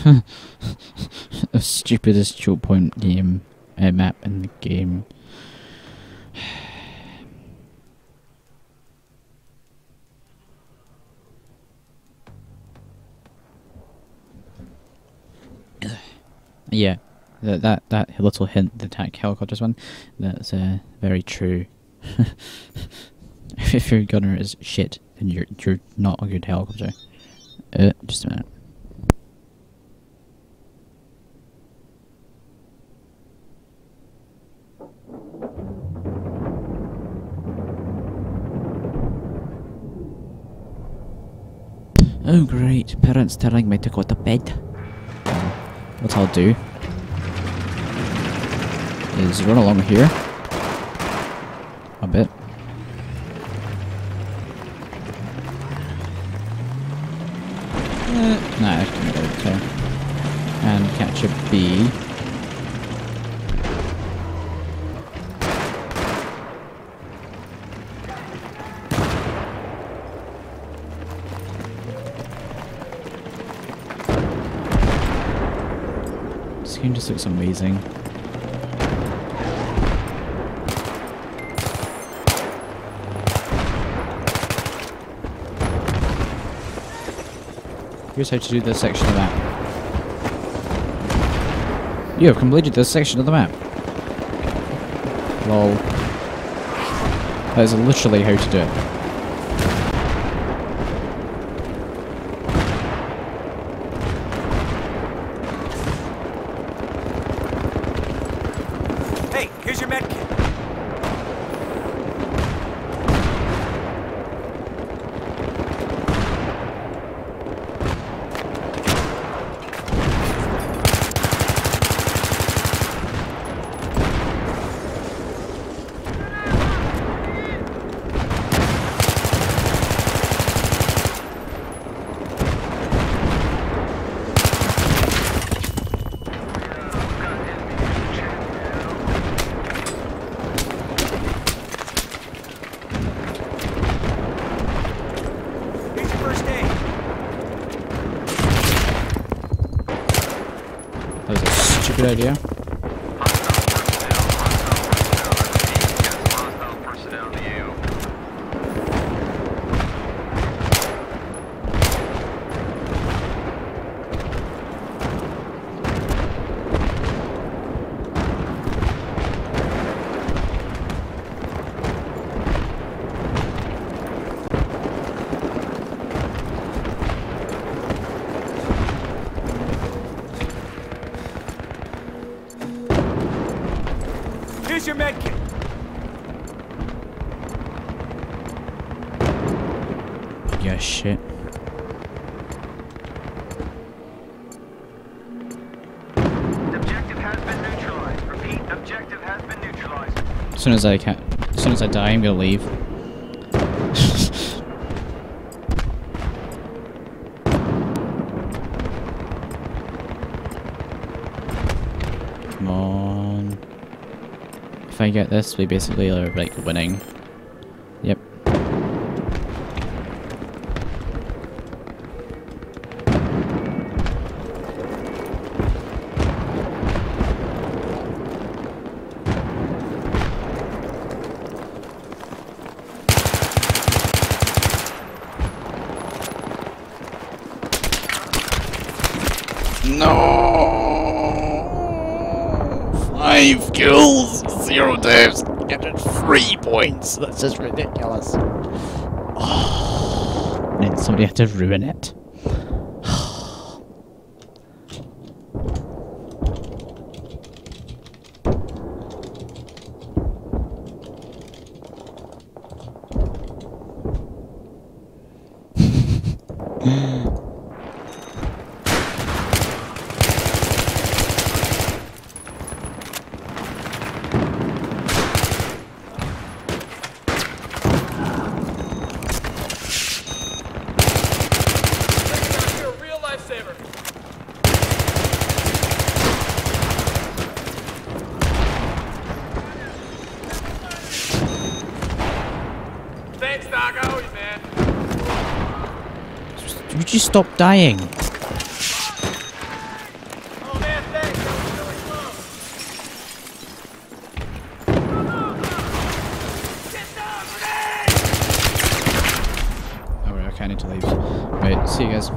the stupidest choke point game uh, map in the game. yeah, that that that little hint, the attack helicopters one, that's uh, very true. if your gunner is shit, then you're you're not a good helicopter. Uh, just a minute. Oh great, parents telling me to go to bed. What I'll do is run along here a bit. Uh, nah, I can go okay. And catch a bee. Game just looks amazing. Here's how to do this section of the map. You have completed this section of the map. Lol. That is literally how to do it. Hey, here's your med kit. Here's your first aid. That was stupid idea. Here's your med kit. Yeah, shit. Objective has been neutralized. Repeat, objective has been neutralized. As soon as I can, as soon as I die, I'm gonna leave. Come on. If I get this, we basically are like winning. Yep. No! Five kills, zero deaths, getting three points. That's just ridiculous. and then somebody had to ruin it. favor. Thanks, Doc. I owe you, man. Would you stop dying? Oh, Alright, okay, I need to leave. Wait, see you guys.